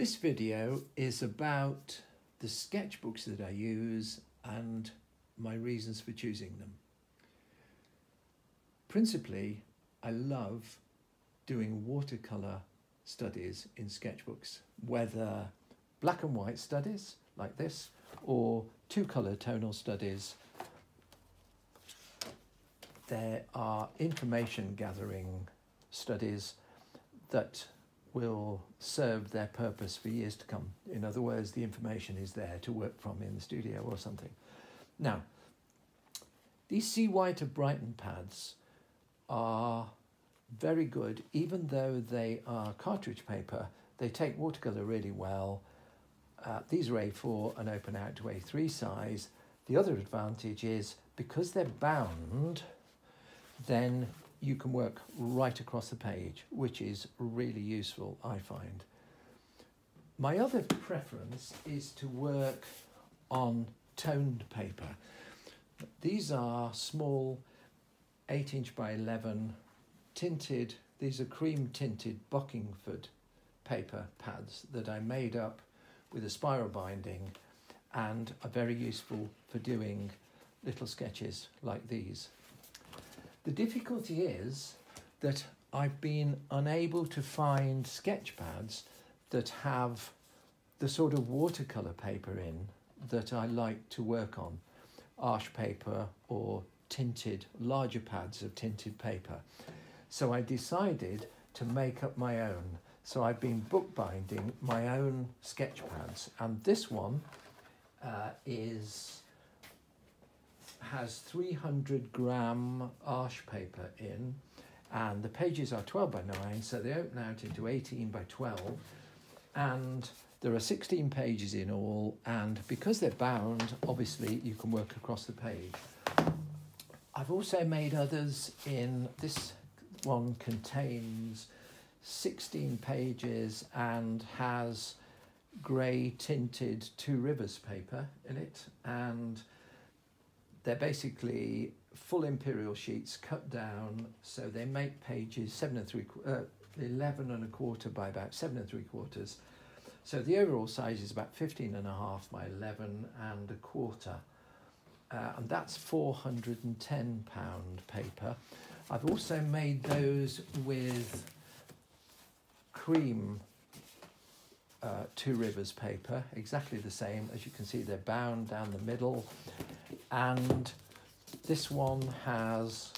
This video is about the sketchbooks that I use and my reasons for choosing them. Principally, I love doing watercolour studies in sketchbooks, whether black and white studies like this or two colour tonal studies. There are information gathering studies that will serve their purpose for years to come. In other words, the information is there to work from in the studio or something. Now, these C. White of Brighton pads are very good, even though they are cartridge paper, they take watercolour really well. Uh, these are A4 and open out to A3 size. The other advantage is because they're bound, then you can work right across the page, which is really useful, I find. My other preference is to work on toned paper. These are small 8 inch by 11 tinted, these are cream tinted Bockingford paper pads that I made up with a spiral binding and are very useful for doing little sketches like these. The difficulty is that I've been unable to find sketch pads that have the sort of watercolour paper in that I like to work on, Arches paper or tinted, larger pads of tinted paper. So I decided to make up my own. So I've been bookbinding my own sketch pads and this one uh, is has 300 gram Arches paper in and the pages are 12 by 9 so they open out into 18 by 12 and there are 16 pages in all and because they're bound obviously you can work across the page. I've also made others in this one contains 16 pages and has grey tinted Two Rivers paper in it and they're basically full imperial sheets cut down so they make pages seven and three uh, 11 and a quarter by about seven and three quarters so the overall size is about 15 and a half by 11 and a quarter uh, and that's 410 pound paper I've also made those with cream uh, Two Rivers paper, exactly the same. As you can see, they're bound down the middle. And this one has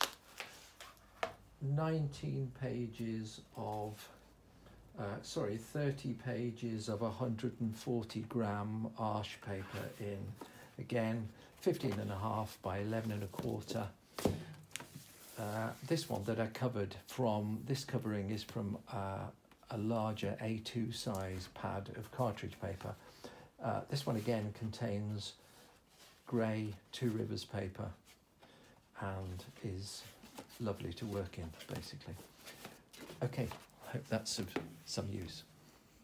19 pages of, uh, sorry, 30 pages of 140 gram Arches paper in. Again, 15 and a half by 11 and a quarter. Uh, this one that I covered from, this covering is from uh, a larger A2 size pad of cartridge paper. Uh, this one again contains grey Two Rivers paper and is lovely to work in basically. Okay, I hope that's of some use.